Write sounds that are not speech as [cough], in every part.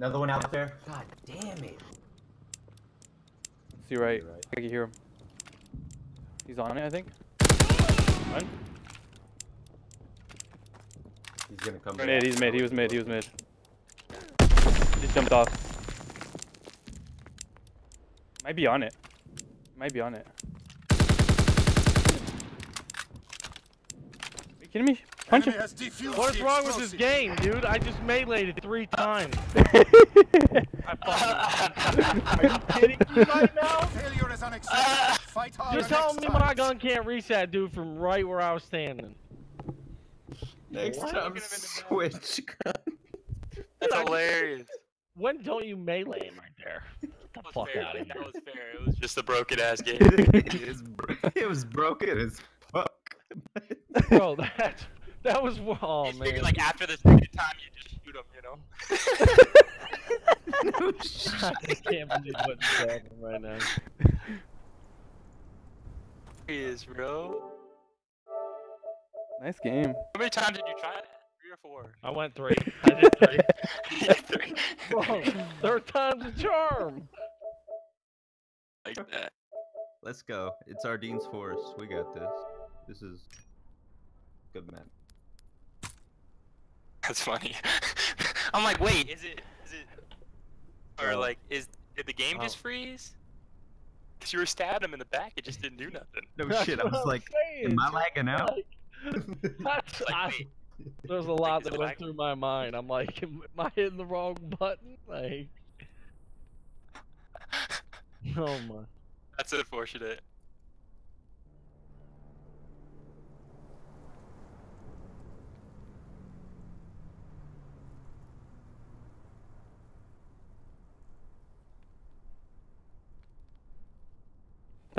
Another one out there. God damn it. See right. You're right. I can hear him. He's on it, I think. Run. He's gonna come Mid, back. he's mid, he was mid, he was mid. Just jumped off. Might be on it. Might be on it. Are you kidding me? Punch him. What's wrong with this game, dude? I just meleeed it three times. [laughs] [laughs] Are you kidding me right now? Failure is unacceptable. Fight hard. You're telling me my gun can't reach that dude from right where I was standing. Next What? time, switch. gun. That's hilarious. When don't you melee him right there? Get the fuck fair. out of That was fair. It was just a broken ass game. [laughs] it, is bro- it was broken as fuck. Bro, that [laughs] that was oh you man. figure like after the second time you just shoot him, you know? [laughs] [laughs] no shit. I can't believe what's happening right now. he is, bro. Nice game. How many times did you try it? Three or four? I went three. I did three. three. Bro, third time's a charm. like that. Let's go. It's Ardennes Forest. We got this. This is good man. That's funny. [laughs] I'm like, wait, is it, is it, or like, is did the game just Oh. freeze? Cause you were stabbing him in the back, it just didn't do nothing. No That's shit. I [laughs] was like, saying, am I lagging out? [laughs] That's, Like, I, there's a lot is that went lagging? through my mind. I'm like, am, am I hitting the wrong button? Like, oh my. that's unfortunate.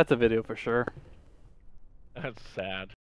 That's a video for sure. That's sad.